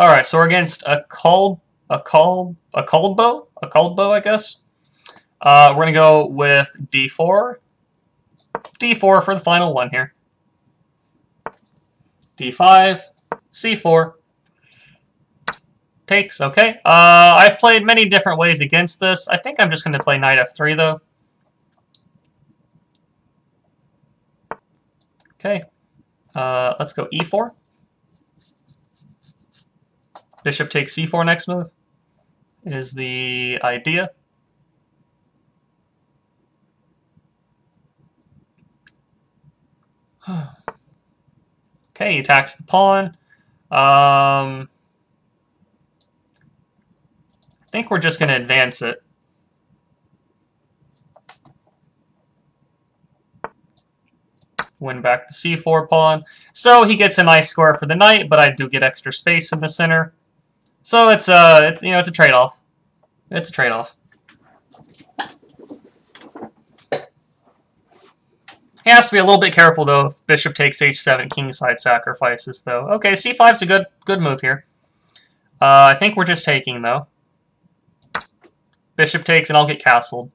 Alright, so we're against a called a called a called bow? A called bow, I guess. Uh, we're gonna go with D4. D4 for the final one here. D5, C4. Takes, okay. Uh, I've played many different ways against this. I think I'm just going to play knight f3, though. Okay. Uh, let's go e4. Bishop takes c4 next move is the idea. okay, he attacks the pawn. Um, I think we're just going to advance it. Win back the c4 pawn. So he gets a nice square for the knight, but I do get extra space in the center. So it's uh, it's you know, it's a trade-off. It's a trade-off. He has to be a little bit careful though if bishop takes h7, kingside sacrifices though. Okay, c5's a good good move here. Uh, I think we're just taking though. Bishop takes and I'll get castled.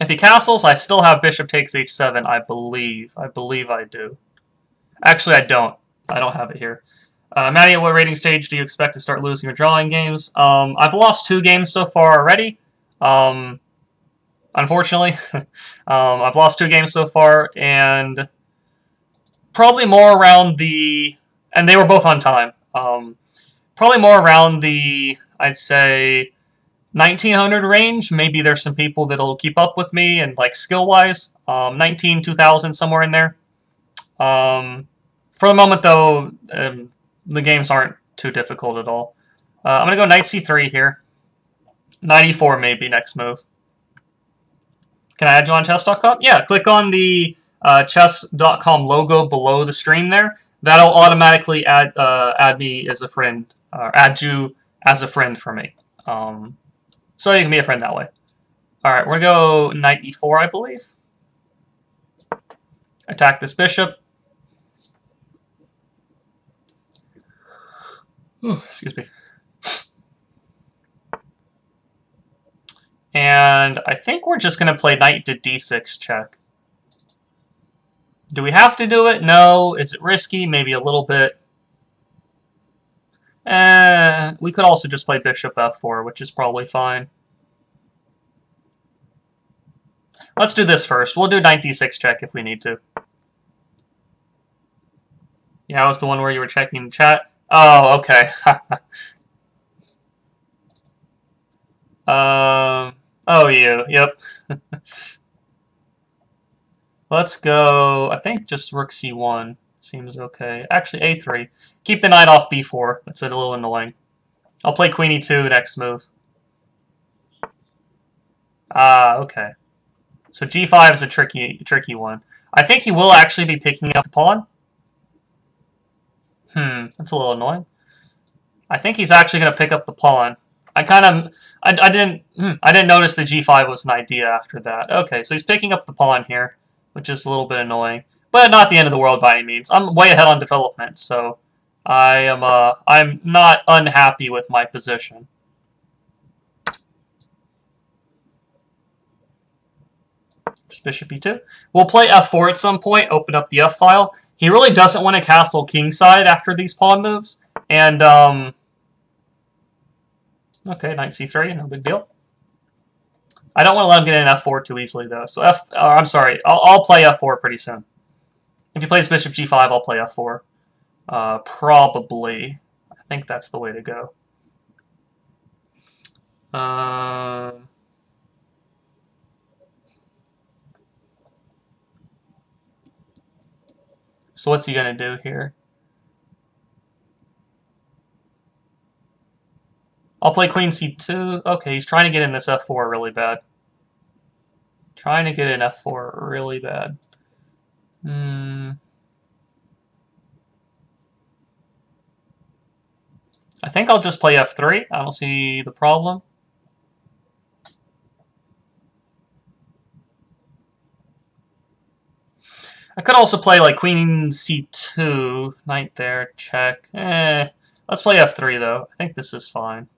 If he castles, I still have bishop takes h7, I believe. I believe I do. Actually, I don't. I don't have it here. Uh, Matty, at what rating stage do you expect to start losing or drawing games? Um, I've lost two games so far already. Um, unfortunately. um, I've lost two games so far, and probably more around the... And they were both on time. Um, probably more around the, I'd say, 1900 range. Maybe there's some people that'll keep up with me and like skill-wise. Um, 19, 2000, somewhere in there. Um, for the moment, though, um, the games aren't too difficult at all. Uh, I'm going to go knight c3 here. 94 maybe next move. Can I add you on chess.com? Yeah, click on the uh, chess.com logo below the stream there. That'll automatically add uh, add me as a friend, or add you as a friend for me. Um, so you can be a friend that way. Alright, we're going to go knight e4, I believe. Attack this bishop. Ooh, excuse me. And I think we're just going to play knight to d6 check. Do we have to do it? No. Is it risky? Maybe a little bit. Eh, we could also just play bishop f4, which is probably fine. Let's do this first. We'll do knight d6 check if we need to. Yeah, that was the one where you were checking the chat. Oh, okay. um, oh, you. Yep. Let's go, I think just rook c1 seems okay. Actually, a3. Keep the knight off b4. That's a little annoying. I'll play queen e2 next move. Ah, okay. So g5 is a tricky, tricky one. I think he will actually be picking up the pawn. Hmm, that's a little annoying. I think he's actually going to pick up the pawn. I kind of, I, I didn't, hmm, I didn't notice the g5 was an idea after that. Okay, so he's picking up the pawn here, which is a little bit annoying, but not the end of the world by any means. I'm way ahead on development, so I am, uh, I'm not unhappy with my position. Bishop e2. We'll play f4 at some point, open up the f file. He really doesn't want to castle kingside after these pawn moves. And, um... Okay, knight c3, no big deal. I don't want to let him get in f4 too easily, though. So f... Uh, I'm sorry, I'll, I'll play f4 pretty soon. If he plays bishop g5, I'll play f4. Uh, probably. I think that's the way to go. Um... Uh... So what's he going to do here? I'll play queen c2. Okay, he's trying to get in this f4 really bad. Trying to get in f4 really bad. Hmm. I think I'll just play f3. I don't see the problem. I could also play like queen c2, knight there, check. Eh, let's play f3 though. I think this is fine.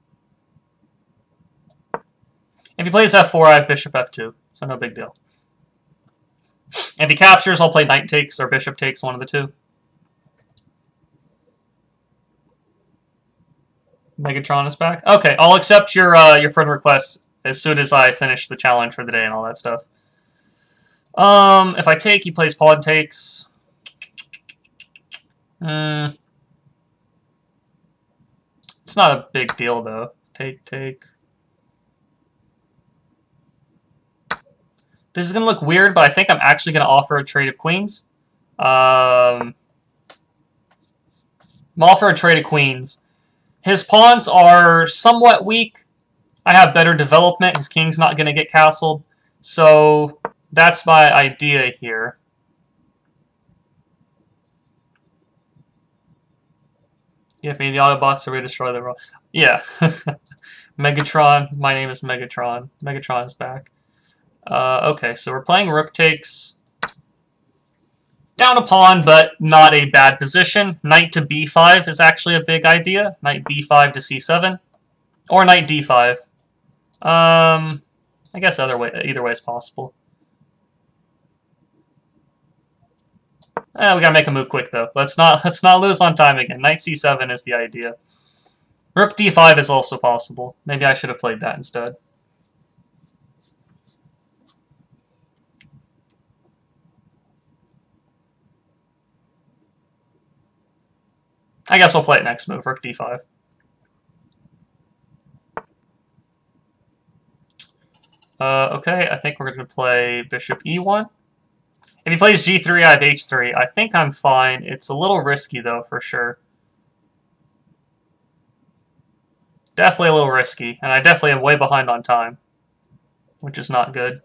If he plays f4, I have bishop f2, so no big deal. If he captures, I'll play knight takes or bishop takes, one of the two. Megatron is back. Okay, I'll accept your uh, your friend request as soon as I finish the challenge for the day and all that stuff. Um, if I take, he plays pawn takes. Uh, it's not a big deal though. Take, take. This is going to look weird, but I think I'm actually going to offer a trade of queens. Um, I'm offer a trade of queens. His pawns are somewhat weak. I have better development. His king's not going to get castled. So that's my idea here. Give me the Autobots to redestroy the world. Yeah. Megatron. My name is Megatron. Megatron is back. Uh, okay, so we're playing rook takes. Down a pawn, but not a bad position. Knight to b5 is actually a big idea. Knight b5 to c7. Or knight d5. Um, I guess other way, either way is possible. Eh, we gotta make a move quick though. Let's not let's not lose on time again. Knight c7 is the idea. Rook d5 is also possible. Maybe I should have played that instead. I guess I'll play it next move, rook d5. Uh, okay, I think we're going to play bishop e1. If he plays g3, I have h3. I think I'm fine. It's a little risky, though, for sure. Definitely a little risky, and I definitely am way behind on time, which is not good.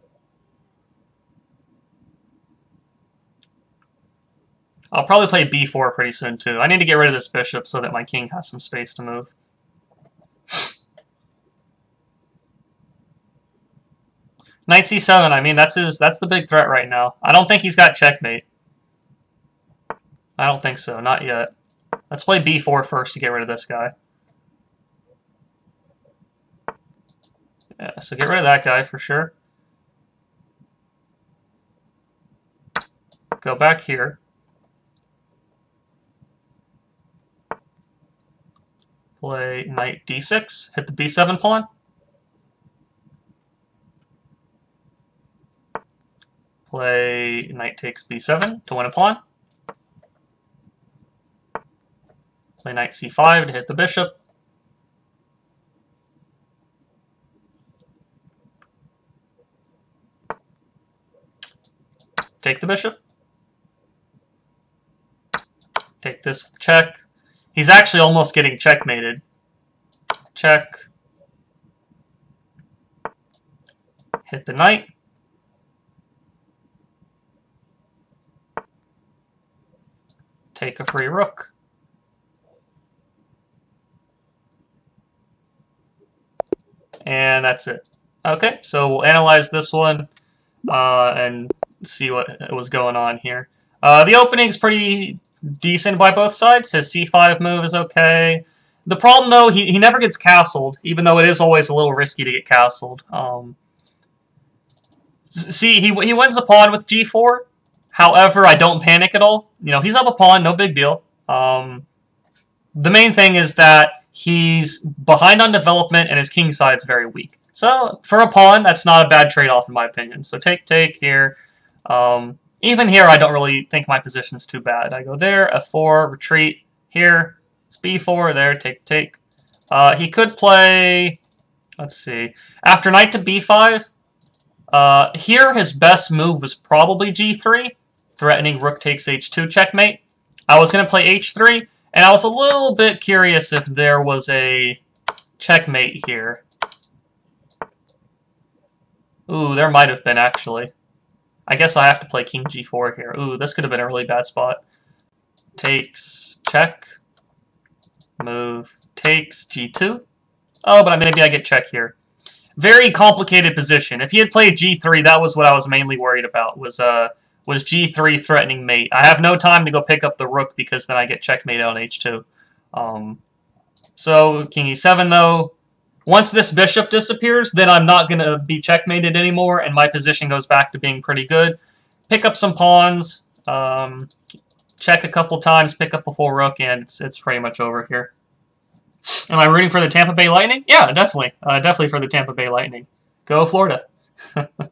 I'll probably play b4 pretty soon, too. I need to get rid of this bishop so that my king has some space to move. Knight c7, I mean, that's his. That's the big threat right now. I don't think he's got checkmate. I don't think so, not yet. Let's play b4 first to get rid of this guy. Yeah, so get rid of that guy for sure. Go back here. Play knight d6, hit the b7 pawn. Play knight takes b7 to win a pawn. Play knight c5 to hit the bishop. Take the bishop. Take this with check. He's actually almost getting checkmated. Check. Hit the knight. Take a free rook. And that's it. Okay, so we'll analyze this one uh, and see what was going on here. Uh, the opening's pretty decent by both sides. His c5 move is okay. The problem, though, he, he never gets castled, even though it is always a little risky to get castled. Um, see, he, he wins a pawn with g4. However, I don't panic at all. You know, he's up a pawn, no big deal. Um, the main thing is that he's behind on development and his king side's very weak. So, for a pawn, that's not a bad trade-off in my opinion. So take, take here. Um, even here, I don't really think my position's too bad. I go there, f4, retreat, here, it's b4, there, take, take. Uh, he could play, let's see, after knight to b5, uh, here his best move was probably g3, threatening rook takes h2 checkmate. I was going to play h3, and I was a little bit curious if there was a checkmate here. Ooh, there might have been, actually. I guess I have to play king g4 here. Ooh, this could have been a really bad spot. Takes, check, move, takes, g2. Oh, but maybe I get check here. Very complicated position. If he had played g3, that was what I was mainly worried about, was uh, was g3 threatening mate. I have no time to go pick up the rook because then I get checkmate on h2. Um, so king e7 though. Once this bishop disappears, then I'm not going to be checkmated anymore, and my position goes back to being pretty good. Pick up some pawns, um, check a couple times, pick up a full rook, and it's, it's pretty much over here. Am I rooting for the Tampa Bay Lightning? Yeah, definitely. Uh, definitely for the Tampa Bay Lightning. Go Florida.